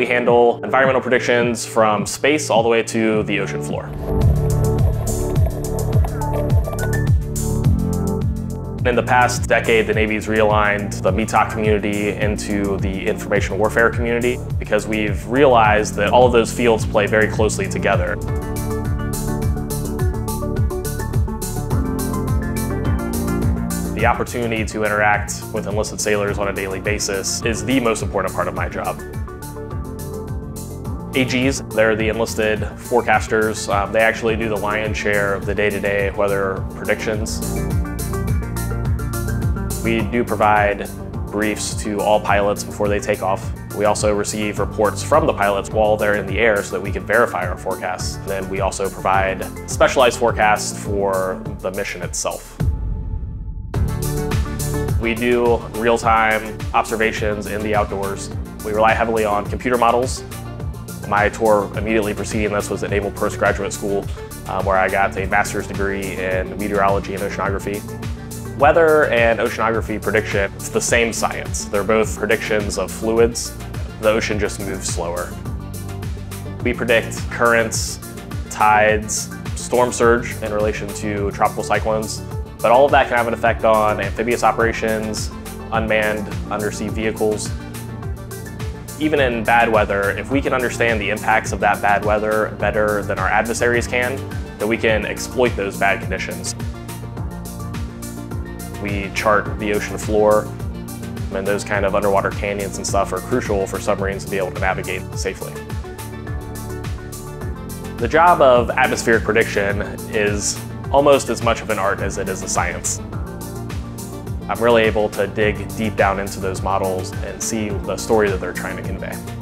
We handle environmental predictions from space all the way to the ocean floor. In the past decade, the Navy's realigned the METOC community into the information warfare community because we've realized that all of those fields play very closely together. The opportunity to interact with enlisted sailors on a daily basis is the most important part of my job. AGs, they're the enlisted forecasters. Um, they actually do the lion's share of the day-to-day -day weather predictions. We do provide briefs to all pilots before they take off. We also receive reports from the pilots while they're in the air so that we can verify our forecasts. then we also provide specialized forecasts for the mission itself. We do real-time observations in the outdoors. We rely heavily on computer models. My tour immediately preceding this was at Naval Postgraduate School, um, where I got a master's degree in meteorology and oceanography. Weather and oceanography prediction, it's the same science. They're both predictions of fluids. The ocean just moves slower. We predict currents, tides, storm surge in relation to tropical cyclones, but all of that can have an effect on amphibious operations, unmanned undersea vehicles. Even in bad weather, if we can understand the impacts of that bad weather better than our adversaries can, then we can exploit those bad conditions. We chart the ocean floor, and those kind of underwater canyons and stuff are crucial for submarines to be able to navigate safely. The job of atmospheric prediction is almost as much of an art as it is a science. I'm really able to dig deep down into those models and see the story that they're trying to convey.